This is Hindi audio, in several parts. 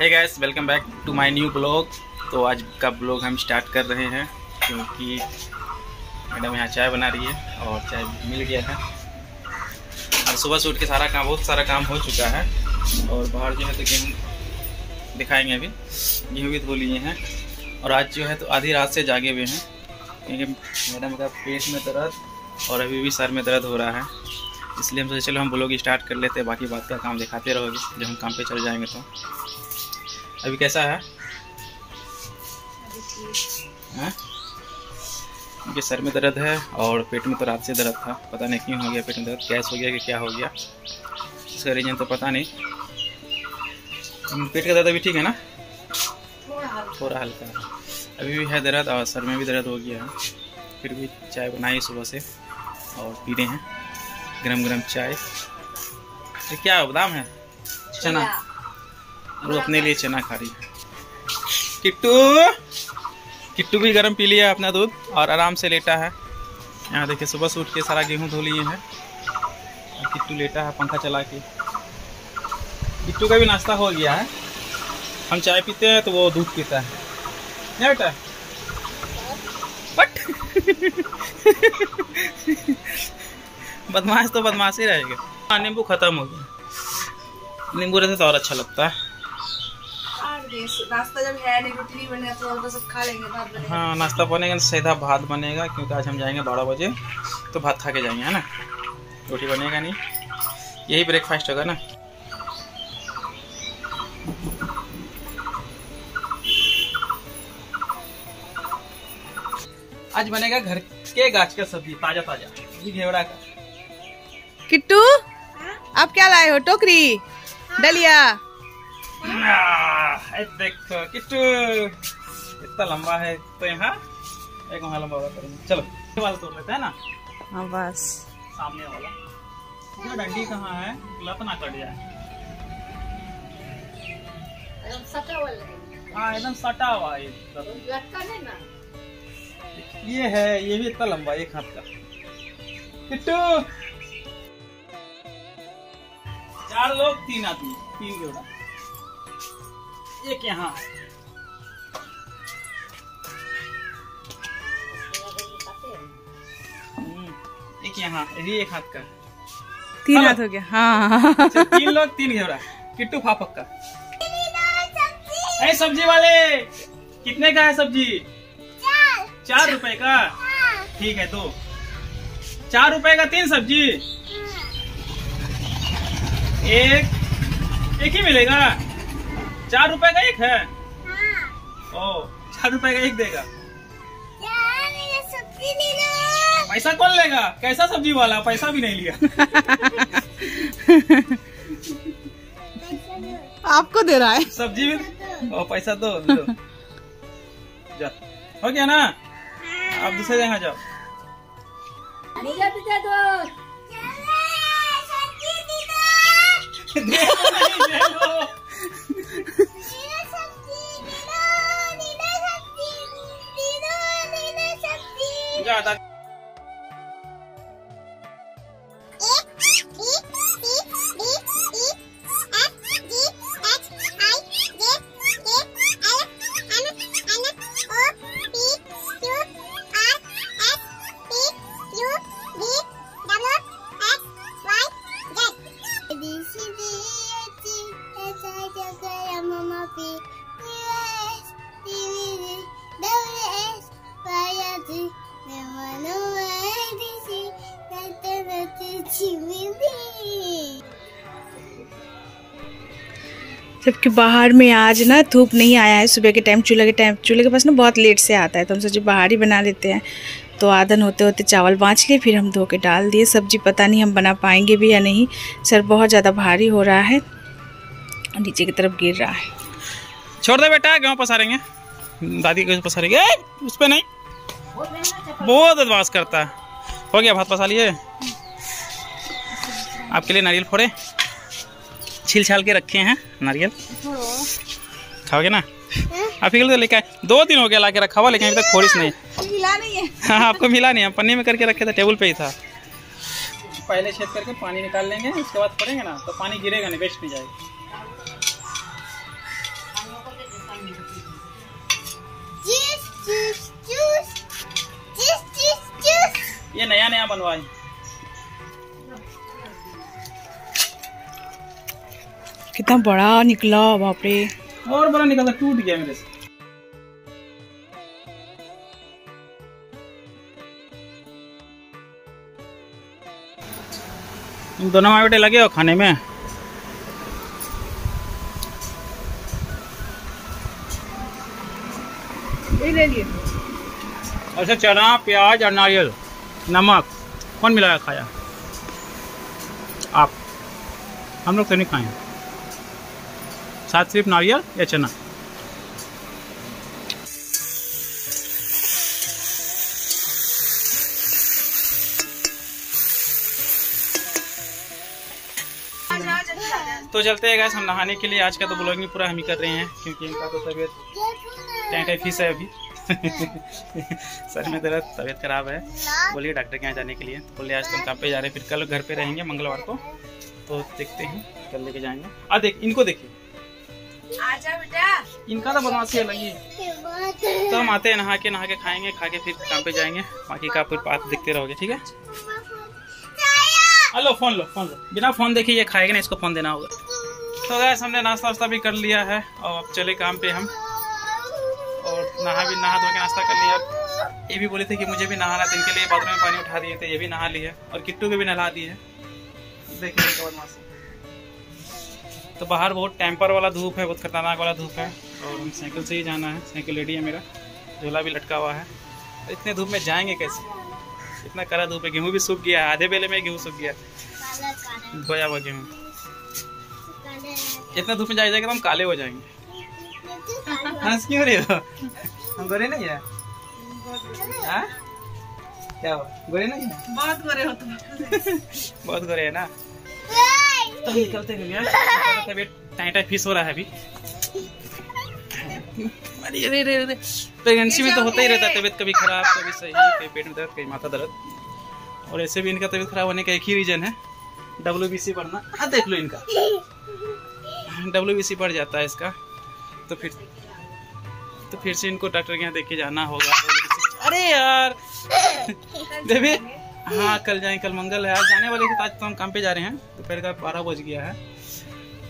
Hey guys welcome back to my new blog तो आज का ब्लॉग हम स्टार्ट कर रहे हैं, क्योंकि मैडम यहाँ चाय बना रही है और चाय मिल गया है। और सुबह से उठ के सारा काम, बहुत सारा काम हो चुका है और बाहर जो है तो गेहूँ दिखाएँगे अभी। गेहूँ भी धो लिए हैं और आज जो है तो आधी रात से जागे हुए हैं, क्योंकि मैडम का पेट में दर्द और अभी भी सर में दर्द हो रहा है। इसलिए हम सोचे चलो हम ब्लॉग स्टार्ट कर लेते हैं, बाकी बात का काम दिखाते रहोगे जब हम काम पे चल जाएँगे तो। अभी कैसा है? हैं? उनके सर में दर्द है और पेट में तो रात से दर्द था। पता नहीं क्यों हो गया पेट में दर्द। गैस हो गया कि क्या हो गया? इसका रीजन तो पता नहीं। पेट का दर्द अभी ठीक है ना? थोड़ा हल्का। है। अभी भी है दर्द और सर में भी दर्द हो गया है। फिर भी चाय बनाई सुबह से और पी रहे हैं। गरम गरम चाय क्या बदाम है? चना। वो अपने लिए चना खा रही है। किट्टू! किट्टू भी गर्म पी लिया अपना दूध और आराम से लेटा है। यहाँ देखिए, सुबह से उठ के सारा गेहूँ धो लिए हैं। और किट्टू लेटा है पंखा चला के। किट्टू का भी नाश्ता हो गया है। हम चाय पीते हैं तो वो दूध पीता है। बेटा? बट बदमाश तो बदमाश ही रहेगा। हाँ नींबू खत्म हो गया। नींबू रहते तो और अच्छा लगता है। नाश्ता जब है नहीं रोटी नहीं बने तो सब खा लेंगे भात बनेगा। हाँ नाश्ता बनेगा सीधा भात बनेगा क्योंकि आज हम जाएँगे बारह बजे तो भात खा के जाएँगे है ना? रोटी बनेगा नहीं। यही ब्रेकफास्ट होगा ना? आज बनेगा घर के गाछ का सब्ज़ी ताज़ा ताज़ा। ये घेवड़ा का। किट्टू? आप क्या लाए हो टोकरी? डलिया? आह, ये देखो किट्टू। इतना लंबा है तो यहाँ एक वहाँ लंबा हुआ करेंगे। चलो ये वाला तोड़ लेते हैं ना? हाँ बस। सामने वाला। ये डंडी कहाँ है? लत ना कट जाए। हाँ एकदम सटा हुआ है एकदम। ये है ये भी इतना लंबा एक हाथ का। किट्टू! चार लोग तीन आदमी। तीन जोड़ा। एक यहाँ। हम्म, एक यहाँ ये एक हाथ का। तीन हाथ हो गया हाँ अच्छा, तीन लोग तीन घेवड़ा किट्टू फापक का। सब्ज़ी वाले! कितने का है सब्ज़ी? चार रुपए का। ठीक है दो। चार रुपए का तीन सब्ज़ी। एक एक ही मिलेगा। चार रुपए का एक है? हाँ। ओ चार रुपए का एक देगा। पैसा कौन लेगा? कैसा सब्ज़ी वाला? पैसा भी नहीं लिया। आपको दे रहा है। सब्ज़ी भी ओ पैसा तो लो जा। हो गया ना? आप दूसरे जगह जाओ। दे। 你的手机，你的你的手机，你的你的手机。जबकि बाहर में आज ना धूप नहीं आया है, सुबह के टाइम चूल्हे के टाइम चूल्हे के पास ना बहुत लेट से आता है तो हम सोचे बाहर ही बना लेते हैं। तो आधन होते होते चावल बाँच लिए, फिर हम धो के डाल दिए। सब्ज़ी पता नहीं हम बना पाएँगे भी या नहीं। सर बहुत ज़्यादा भारी हो रहा है, नीचे की तरफ़ गिर रहा है। छोड़ दे बेटा गेहूँ पसारेंगे? दादी गेहूँ पसारेंगे? ए, उस पर नहीं। बहुत बदमाश करता है। हो गया भात पसा लिए। आपके लिए नारियल फोड़े। छील छाल के रखे हैं नारियल। खाओगे ना? आप ही लिए लेके आए। दो दिन हो गया ला के रखा हुआ लेकिन अभी तक फोड़िस नहीं। मिला नहीं है। हाँ आपको मिला नहीं हम पन्नी में करके रखे थे टेबल पे ही था। पहले छेद करके पानी निकाल लेंगे उसके बाद फोड़ेंगे ना तो पानी गिरेगा नहीं वेस्ट नहीं जाएगा। चीस, चीस, चीस, ये नया नया बनवाई कितना बड़ा निकला बापरे। और बड़ा निकला तो टूट गया मेरे से। दोनों बेटे लगे हो खाने में? ये ले लिए। अच्छा चना प्याज और नारियल नमक कौन मिलाया खाया? आप। हम लोग तो नहीं खाए। साथ सिर्फ़ नारियल या चना? तो चलते हैं गैस हम नहाने के लिए। आज का तो ब्लॉगिंग पूरा हम ही कर रहे हैं क्योंकि इनका तो तबीयत टेंट फ़ीस है अभी सर में दर्द तबीयत खराब है। बोलिए डॉक्टर के यहाँ जाने के लिए। बोले आज तुम काम पे जा रहे हैं फिर कल घर पे रहेंगे मंगलवार को। तो देखते हैं कल लेके जाएँगे। आ देख इनको देखिए आजा बेटा। इनका तो बदमाशी अलग ही तो हम आते हैं नहा के नहा के खाएँगे खा के फिर काम पे जाएँगे। बाकी का फिर बात देखते रहोगे ठीक है? हेलो फ़ोन लो फ़ोन लो। बिना फ़ोन देखे ये खाएगा ना इसको फ़ोन देना होगा। तो गैस हमने नाश्ता वास्ता भी कर लिया है। और अब चले काम पे हम। नहा भी नहा धो के नाश्ता कर लिया। ये भी बोले थे कि मुझे भी नहाना तो इनके लिए बाथरूम में पानी उठा दिए थे ये भी नहा लिए। और किट्टू को भी नहा दिए। देखिए तो बाहर बहुत टेम्पर वाला धूप है बहुत खतरनाक वाला धूप है। और हम साइकिल से ही जाना है। साइकिल रेडी है मेरा। झोला भी लटका हुआ है। तो इतने धूप में जाएँगे कैसे? इतना कड़ा धूप है। गेहूँ भी सूख गया है। आधे बेले में गेहूँ सूख गया बोया हुआ गेहूँ। इतना धूप में जाए जाएगा तो हम काले हो जाएँगे। हंस क्यों रहे हो हम गोरे नहीं है हाँ? क्या हुआ गोरे नहीं है बहुत गोरे हो। तुम बहुत गोरे है ना तो निकलते हैं भैया। तबीयत टाइम टाइम फ़ीस हो रहा है अभी। अरे अरे अरे अरे। प्रेगनेंसी में तो होता ही रहता है तबीयत कभी खराब कभी सही कभी पेट में दर्द कभी माथा दर्द। और ऐसे भी इनका तबीयत खराब होने का एक ही रीजन है। डब्ल्यू बी सी बढ़ना। हाँ देख लो इनका। डब्ल्यू बी सी बढ़ जाता है इसका। तो फिर तो फिर से इनको डॉक्टर के यहाँ देख जाना होगा। अरे यार! देवी हाँ कल जाए कल मंगल है। आज जाने वाले थे तो आज तो हम काम पे जा रहे हैं। दोपहर का बारह बज गया है।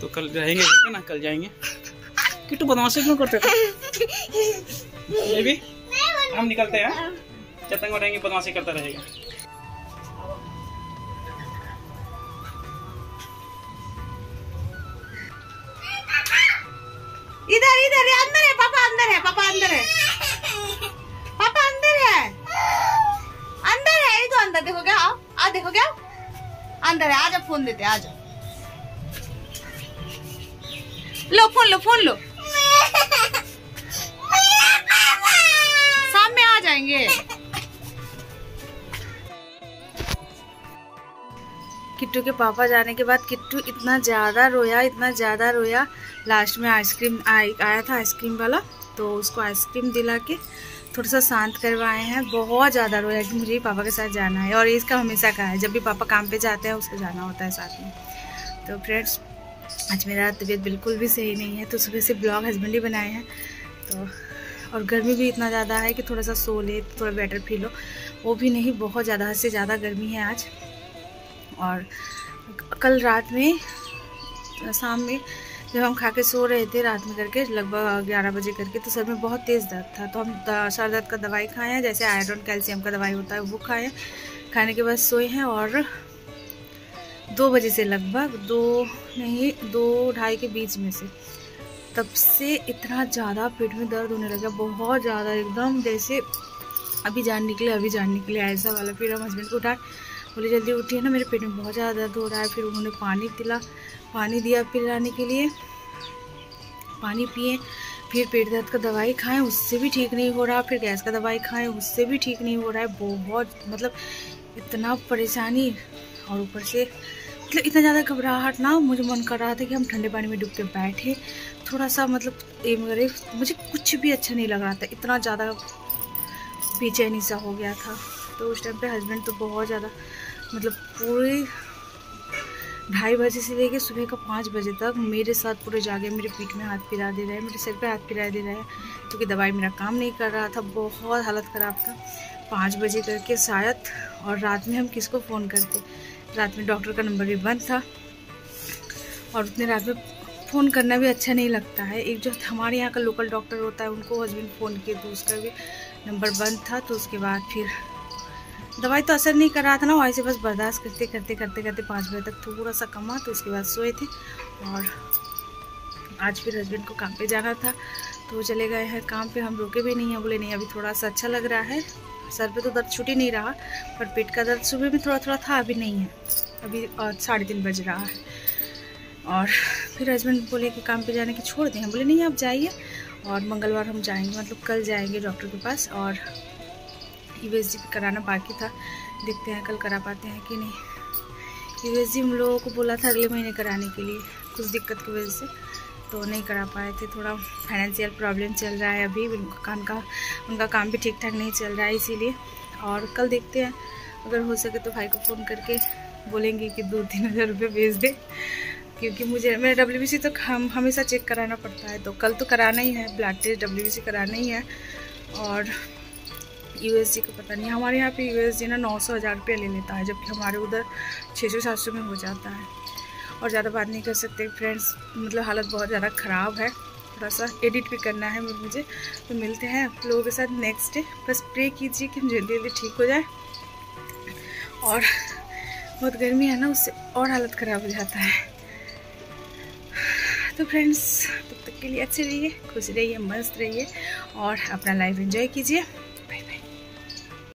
तो कल रहेंगे घर पे ना? कल जाएँगे। किट्टू बदमाशी क्यों करते थे भी हम निकलते हैं। चतंग रहेंगे बदमाशी करता रहेगा। ये अंदर देखो क्या आओ आ देखो क्या अंदर है आजा फ़ोन देते आजा लो, फ़ोन लो फ़ोन लो। सामने आ जाएँगे। किट्टू के पापा जाने के बाद किट्टू इतना ज़्यादा रोया, इतना ज़्यादा रोया। लास्ट में आइसक्रीम आया था आइसक्रीम वाला तो उसको आइसक्रीम दिला के थोड़ा सा शांत करवाए हैं। बहुत ज़्यादा रोया कि मुझे भी पापा के साथ जाना है और इसका हमेशा का है। जब भी पापा काम पे जाते हैं, उसको जाना होता है साथ में। तो फ्रेंड्स आज मेरा तबीयत बिल्कुल भी सही नहीं है तो सुबह से ब्लॉग हस्बैंड ही बनाए हैं। तो और गर्मी भी इतना ज़्यादा है कि थोड़ा सा सो ले, थोड़ा बेटर फील हो। वो भी नहीं, बहुत ज़्यादा, हद से ज़्यादा गर्मी है आज। और कल रात में, शाम में जब हम खा के सो रहे थे रात में करके, लगभग ग्यारह बजे करके तो सर में बहुत तेज़ दर्द था। तो हम सर दर्द का दवाई खाए हैं, जैसे आयरन, कैल्शियम का दवाई होता है, वो खाए हैं। खाने के बाद सोए हैं और दो बजे से लगभग, दो नहीं, दो ढाई के बीच में से, तब से इतना ज़्यादा पेट में दर्द होने लगा, बहुत ज़्यादा, एकदम जैसे अभी जान निकले, अभी जान निकले, ऐसा वाला। फिर हम हस्बैंड को उठाए बोले जल्दी उठिए ना, मेरे पेट में बहुत ज़्यादा दर्द हो रहा है। फिर उन्होंने पानी पिला, पानी दिया पिलाने के लिए। पानी पिए, फिर पेट दर्द का दवाई खाएँ, उससे भी ठीक नहीं हो रहा। फिर गैस का दवाई खाएँ, उससे भी ठीक नहीं हो रहा है। बहुत मतलब इतना परेशानी और ऊपर से मतलब इतना ज़्यादा घबराहट ना, मुझे मन कर रहा था कि हम ठंडे पानी में डूब के बैठे। थोड़ा सा मतलब एम करे मुझे कुछ भी अच्छा नहीं लग रहा था। इतना ज़्यादा बेचैनी सा हो गया था। तो उस टाइम पे हस्बैंड तो बहुत ज़्यादा मतलब पूरे ढाई बजे से लेके सुबह का पाँच बजे तक मेरे साथ पूरे जागे, मेरे पीठ में हाथ पिरा दे रहे हैं, मेरे सिर पे हाथ पिरा दे रहे हैं, क्योंकि दवाई मेरा काम नहीं कर रहा था, बहुत हालत ख़राब था। पाँच बजे करके शायद, और रात में हम किसको फ़ोन करते? रात में डॉक्टर का नंबर भी बंद था, और उतने रात में फ़ोन करना भी अच्छा नहीं लगता है। एक जो हमारे यहाँ का लोकल डॉक्टर होता है, उनको हस्बैंड फ़ोन किए तो उसका भी नंबर बंद था तो उसके बाद फिर दवाई तो असर नहीं कर रहा था ना वैसे बस बर्दाश्त करते करते करते करते पाँच बजे तक थोड़ा सा कमा तो उसके बाद सोए थे। और आज फिर हस्बैंड को काम पे जाना था तो चले गए हैं काम पे। हम रुके भी नहीं हैं, बोले, नहीं, अभी थोड़ा सा अच्छा लग रहा है। सर पे तो दर्द छूट ही नहीं रहा, पर पेट का दर्द सुबह भी थोड़ा थोड़ा था, अभी नहीं है। अभी साढ़े तीन बज रहा है। और फिर हस्बैंड बोले कि काम पे जाने की छोड़ दें। बोले, नहीं, आप जाइए और मंगलवार हम जाएँगे मतलब कल जाएँगे डॉक्टर के पास और यू एस कराना बाकी था। देखते हैं कल करा पाते हैं कि नहीं। यू एस हम लोगों को बोला था अगले महीने कराने के लिए। कुछ दिक्कत की वजह से तो नहीं करा पाए थे। थोड़ा फाइनेंशियल प्रॉब्लम चल रहा है अभी। उनका काम का, उनका काम भी ठीक ठाक नहीं चल रहा है, इसीलिए। और कल देखते हैं। अगर हो सके तो भाई को फ़ोन करके बोलेंगे कि दो तीन हज़ार रुपये भेज दे। क्योंकि मुझे मेरा डब्ल्यू तो हम, हमेशा चेक कराना पड़ता है। तो कल तो कराना ही है। ब्लड टेस्ट डब्ल्यूबीसी कराना ही है। और यू का पता नहीं। हमारे यहाँ पे यू ना नौ सौ हज़ार रुपया ले लेता है, जबकि हमारे उधर छः सौ, सात सौ में हो जाता है। और ज़्यादा बात नहीं कर सकते फ्रेंड्स मतलब हालत बहुत ज़्यादा ख़राब है। थोड़ा सा एडिट भी करना है मुझे तो मिलते हैं आप लोगों के साथ नेक्स्ट डे बस प्रे कीजिए कि जल्दी जल्दी ठीक हो जाए। और बहुत गर्मी है ना, उससे और हालत ख़राब हो जाता है। तो फ्रेंड्स तब तक के लिए अच्छे रहिए, खुश रहिए, मस्त रहिए, और अपना लाइफ एंजॉय कीजिए।